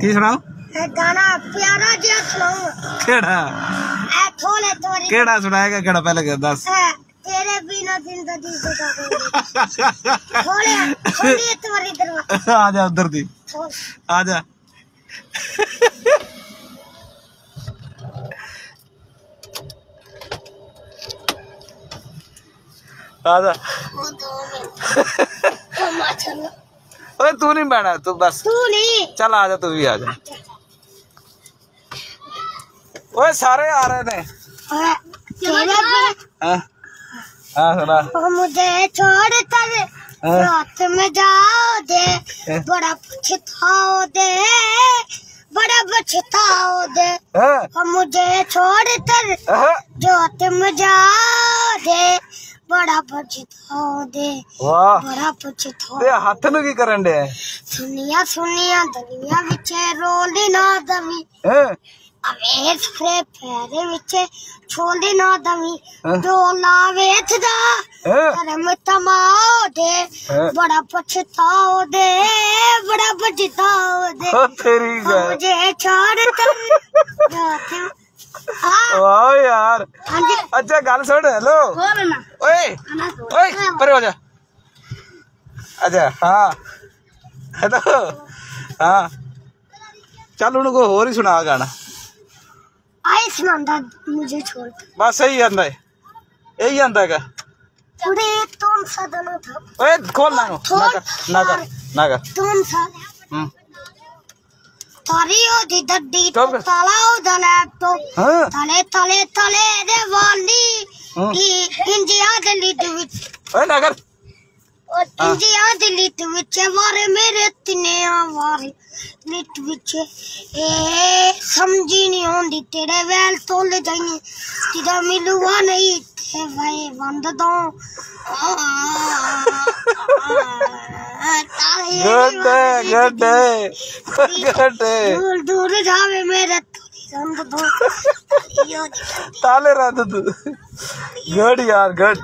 की गाना प्यारा जिया सुनाओ केड़ा? ए थोले केड़ा सुनाएगा? केड़ा पहले के दस। तेरे बिना ज़िंदगी थोले उधर दी। आजा आजा आ जा। अरे तू नहीं बैठा तू बस। तू नहीं। चल आ जा तू भी आ जा। ओए सारे आ रहे थे हाँ, हाँ, मुझे छोड़ कर हाँ। रात में जाओ दे बड़ा पछताओ दे बड़ा पछताओ दे। मुझे छोड़ कर रात में जाओ दे। ਬੜਾ ਪਛਤਾਉਂਦੇ ਵਾਹ। ਬੜਾ ਪਛਤਾਉਂਦੇ ਤੇ ਹੱਥ ਨੂੰ ਕੀ ਕਰਨ ਦੇ ਸੁਨੀਆਂ ਸੁਨੀਆਂ ਦੁਨੀਆਂ ਵਿੱਚ ਰੋਲੀ ਨਾ ਦਵੀ। ਅਵੇ ਸਰੇ ਪੈਰੇ ਵਿੱਚ ਛੋਲੀ ਨਾ ਦਵੀ। ਡੋਲਾ ਵੇਚਦਾ ਕਰਮ ਤਮਾਉਦੇ ਬੜਾ ਪਛਤਾਉਂਦੇ ਬੜਾ ਪਛਤਾਉਂਦੇ ਤੇਰੀ ਗੱਲ। ਮੁਝੇ ਛੱਡ ਤੂੰ वाह यार। अच्छा गाल सुन हेलो। ओए ओए परे हो अच्छा हाँ। हेलो। हाँ। चल उनको ही सुना गाना। मुझे छोड़ बस यही आंदा है। यही आंदा है। तुम सा था ओए खोल ना ना कर ना कर ना कर। तुम सा हम्म। ਦੀ ਦੱਦੀ ਤਾਲਾ ਉਹਦਾ ਲੈਪਟਾਪ ਥਲੇ ਥਲੇ ਥਲੇ ਦੇ ਵਾਲੀ। ਇੰਡੀਆ ਦੇ ਲਿਟ ਵਿੱਚ। ਓਏ ਨਾ ਕਰ। ਇੰਡੀਆ ਦੇ ਲਿਟ ਵਿੱਚ ਮਾਰੇ ਮੇਰੇ ਤਿੰਨੇ ਆਵਾਰੇ ਲਿਟ ਵਿੱਚ। ਏ ਸਮਝੀ ਨਹੀਂ ਆਉਂਦੀ ਤੇਰੇ ਵੈਲ ਤੋਂ ਲੈ ਜਾਈਏ। ਜਿਹਦਾ ਮਿਲੂਗਾ ਨਹੀਂ ਇੱਥੇ ਵੇ ਵੰਦ ਦੋ ਆ। Good day good day good day दूर जावे मेरा ताले रात गुड यार गुड